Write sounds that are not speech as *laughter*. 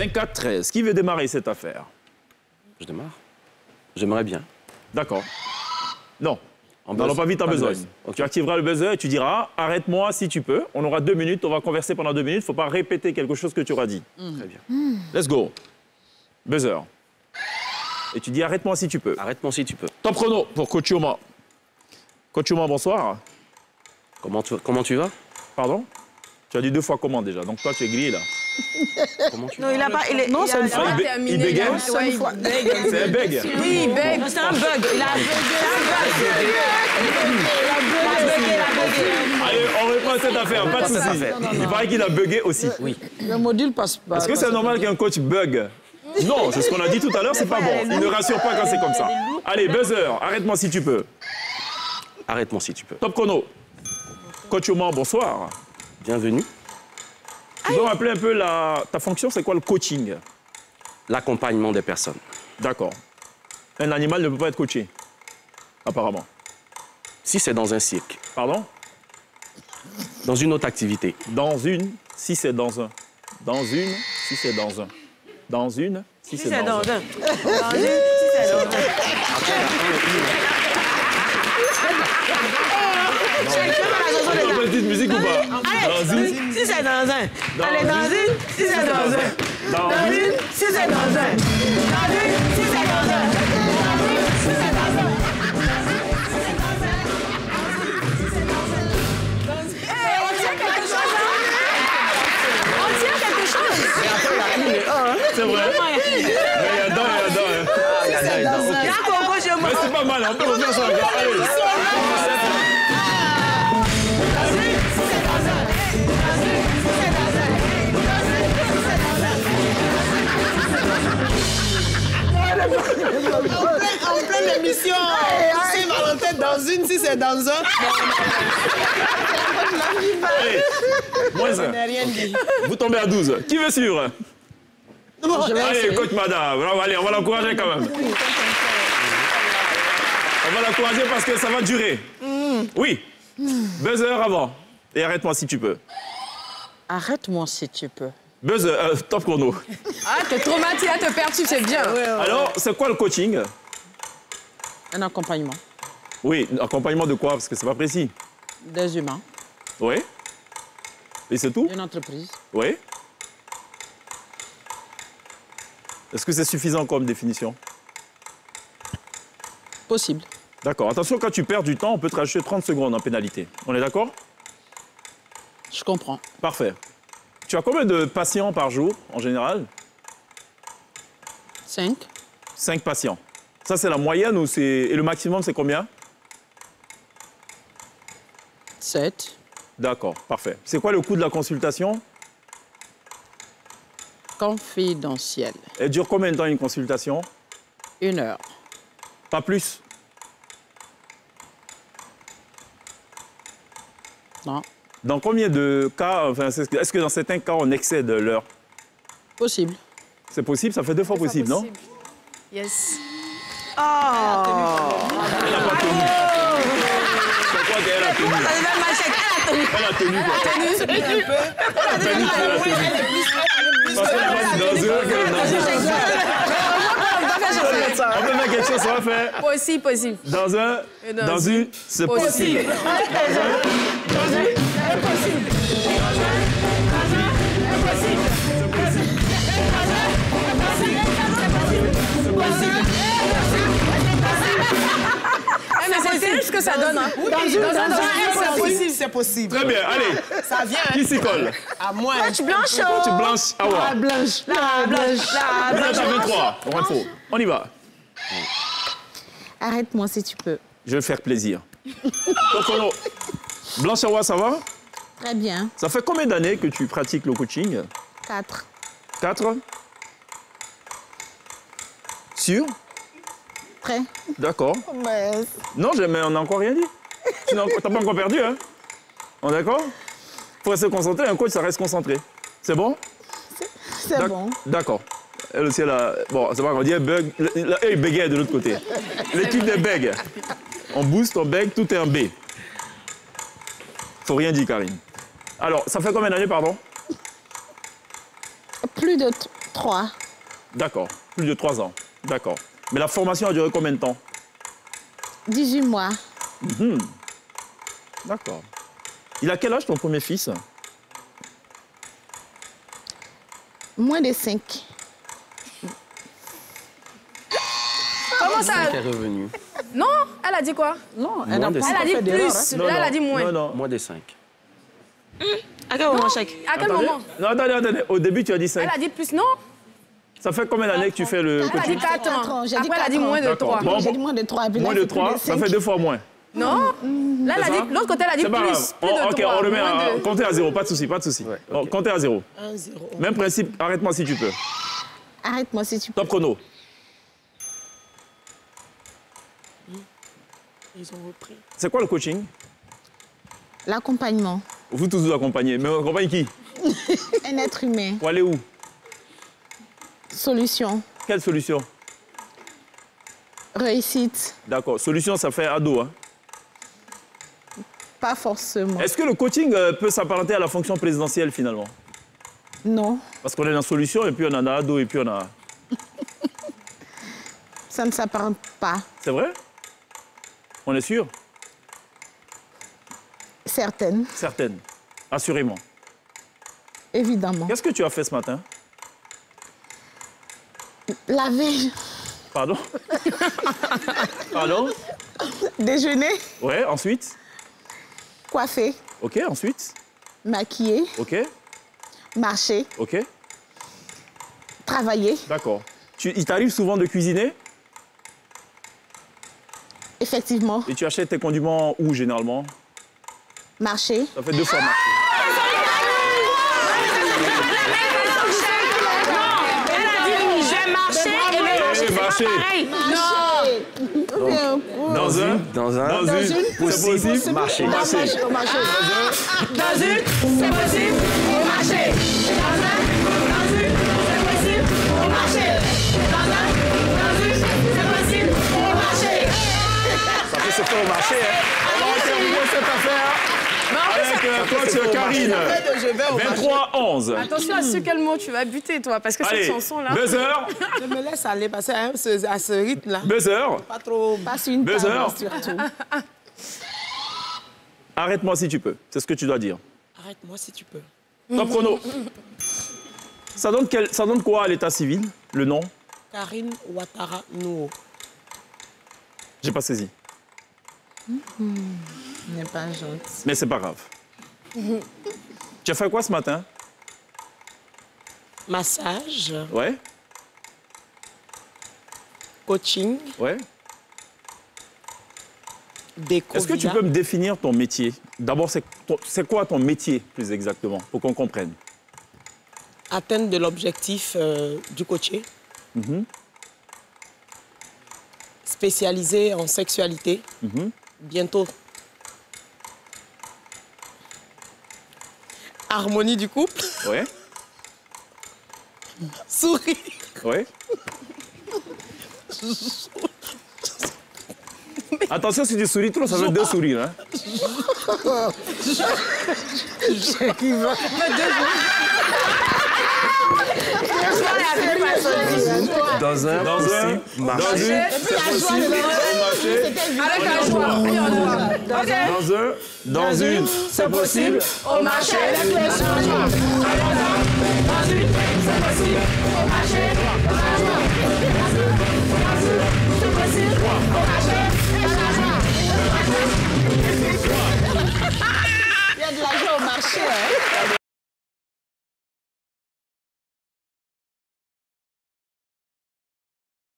24-13. Qui veut démarrer cette affaire? Je démarre. J'aimerais bien. D'accord. Non. N'allons buzz. pas vite en besogne. Tu activeras le buzzer et tu diras arrête-moi si tu peux. On aura deux minutes, on va converser pendant deux minutes. Il ne faut pas répéter quelque chose que tu auras dit. Très bien. Let's go. Buzzer. Et tu dis arrête-moi si tu peux. Arrête-moi si tu peux. Top chrono pour. Coach Yoma, bonsoir. Comment tu, comment tu vas? Pardon? Tu as dit deux fois comment déjà, donc toi tu es grillé là. Comment tu Non, il a pas. Il est, Non, il c'est une il fois. il, il bégaye il. C'est un bug. Oui, bug. C'est un bug. Il a bugué. Il a bugué. Il a bugué. Allez, on reprend cette affaire, pas de cette soucis. affaire. Il paraît qu'il a bugué aussi. Oui. Le module passe pas. Est-ce que c'est normal qu'un coach bug Non, c'est ce qu'on a dit tout à l'heure, c'est pas bon. Il ne rassure pas quand c'est comme ça. Allez, buzzer, arrête-moi si tu peux. Arrête-moi si tu peux. Top chrono. Coach Yoma, bonsoir. Bienvenue. Tu dois rappeler un peu la... ta fonction, c'est quoi le coaching? L'accompagnement des personnes. D'accord. Un animal ne peut pas être coaché, apparemment. Si c'est dans un cirque, Pardon? Dans une autre activité, Dans une, si c'est dans un. Dans une, si c'est dans un. Dans une, si Si c'est dans, dans un. un. Dans une, si c'est dans un. Petite musique ou pas? Allez, Dans une, si c'est dans un. Dans Allez, dans une? si c'est dans un. dans Dans une? si c'est dans un. Dans une, si c'est dans un. Dans une, si c'est dans un. On tient quelque chose, hein? On tient quelque chose. C'est vrai Mais il y a dedans, il y a dedans. hein. Il y a un concours chez moi. Mais c'est pas mal, on peut refaire ça. Allez. Une, si c'est dans un. Allez. Moins. Vous tombez à 12. Qui veut suivre? Allez, coach madame. Bravo, allez, on va l'encourager quand même. On va l'encourager parce que ça va durer. Oui. Buzzer avant. Et arrête-moi si tu peux. Arrête-moi si tu peux. Buzzer, euh, top chrono. Ah, t'es traumatisé, à te perdre, tu sais bien. Alors, c'est quoi le coaching? Un accompagnement Oui, accompagnement de quoi? Parce que c'est pas précis. des humains, Oui. Et c'est tout? D'une entreprise. Oui. Est-ce que c'est suffisant comme définition? Possible. D'accord. Attention, quand tu perds du temps, on peut te rajouter 30 secondes en pénalité. On est d'accord? Je comprends. Parfait. Tu as combien de patients par jour, en général? 5, 5 patients. Ça, c'est la moyenne ou c'est... Et le maximum, c'est combien? 7, D'accord, parfait. C'est quoi le coût de la consultation? Confidentiel. Elle dure combien de temps une consultation? Une heure. Pas plus? Non. Dans combien de cas, enfin, est-ce que- est-ce que dans certains cas, on excède l'heure? Possible. C'est possible? Ça fait deux fois possible, non? Yes. Elle n'a pas tenu. C'est qu'elle a tenu Ça devait marcher. Elle a tenu. Elle a tenu Elle a tenu. Elle a tenu, elle dans dans. On peut faire quelque chose, on va faire Possible, possible. dans un, dans dans une, c'est possible. Possible. Eh, que ça donne, hein. Dans une, Dans un- dans un- possible. C'est possible. Très bien, allez, Ça vient qui s'y colle? À moi. Tu blanches. Tu blanches, ah ouais. blanche. La blanche. La blanche. à 23, pour info. On y va. Arrête-moi si tu peux. Je vais faire plaisir. *laughs* Donc, on... Blanche Awa, ça va? Très bien. Ça fait combien d'années que tu pratiques le coaching? 4. Quatre? Sûr? D'accord. Mais Non, j'ai- mais on n'a encore rien dit. Tu n'as t'as pas encore perdu, hein On est d'accord? Faut rester concentré, un coach, ça reste concentré. C'est bon? C'est bon. D'accord. Elle aussi, elle a... Bon, c'est pas grave, on dit elle bug. Elle bégaye de l'autre côté. *laughs* L'équipe des bègues. On booste, on bègue, tout est en B. Faut rien dire, Karine. Alors, ça fait combien d'années, pardon? Plus de 3. D'accord. Plus de trois ans. D'accord. Mais la formation a duré combien de temps 18 mois. D'accord. Il a quel âge ton premier fils Moins de 5. Comment ça est revenu Non, elle a dit quoi Non, Moins elle. Elle a dit hein. plus. Non, Là, elle non. a dit moins. Non, non. Moins de 5. À quel moment, chèque À quel Attendez. moment? Non, attendez, attendez. Au début, tu as dit 5. Elle a dit plus, non Ça fait combien d'années que tu fais le Elle a coaching dit 4 Quatre ans, ans. j'ai dit Après, elle a dit moins de D'accord. 3. Bon, J'ai dit moins de 3. Moins de 3, ça fait deux fois moins. Non Là, elle a C'est ça dit, l'autre côté, elle a dit plus. Plus Oh, de ok, 3. on remet à de- compter à zéro, pas de souci, pas de souci. Ouais, Oh, ok. comptez à zéro. 1, 0. Même principe, arrête-moi si tu peux. Arrête-moi si tu peux. Top chrono. Ils ont repris. C'est quoi le coaching? L'accompagnement. Vous tous vous accompagnez. Mais on accompagne qui? *laughs* Un être humain. Pour aller où? Solution. Quelle solution? Réussite. D'accord. Solution, ça fait ado. Hein. Pas forcément. Est-ce que le coaching euh, peut s'apparenter à la fonction présidentielle finalement? Non, Parce qu'on est dans solution et puis on en a ado et puis on a. *laughs* ça ne s'apparente pas. C'est vrai? On est sûr? Certaines, Certaines. Assurément. évidemment. Qu'est-ce que tu as fait ce matin? La veille, Pardon *laughs* Pardon déjeuner, Ouais, ensuite coiffer, Ok, ensuite maquiller, Ok, marcher, ok, travailler. d'accord. Tu, il t'arrive souvent de cuisiner? Effectivement, et tu achètes tes condiments où généralement? Marcher. Ça fait deux fois marcher. Elle a dit j'ai marché et pareil. Dans un Dans un. Dans une C'est possible marché. Marcher. Dans une, c'est possible 23-11. Attention à sur quel mot tu vas buter, toi, parce que cette chanson-là. buzzer, Je me laisse aller parce que hein, ce- à ce rythme-là, buzzer. pas trop. Passe une Buzzer. table surtout. *laughs* Arrête-moi si tu peux. C'est ce que tu dois dire. Arrête-moi si tu peux. Top chrono. Ça donne, quel- ça donne quoi à l'état civil Le nom? Karine Ouattara Nouo. J'ai pas saisi. N'est pas gentil. Mais c'est pas grave. *laughs* tu as fait quoi ce matin? Massage, Ouais, coaching, ouais. Est-ce que tu peux me définir ton métier? D'abord, c'est quoi ton métier plus exactement pour qu'on comprenne? Atteindre de l'objectif euh, du coaché. Mhm. Spécialisé en sexualité. Mhm. Bientôt. Harmonie du couple. Ouais, Sourire. ouais. Attention, si tu souris trop, ça veut deux sourires. Hein. dans un dans un marché. Dans un dans une c'est possible. au marché. Dans une c'est possible. Au marché. C'est possible. Au marché. Il y a de l'argent au marché. Hein.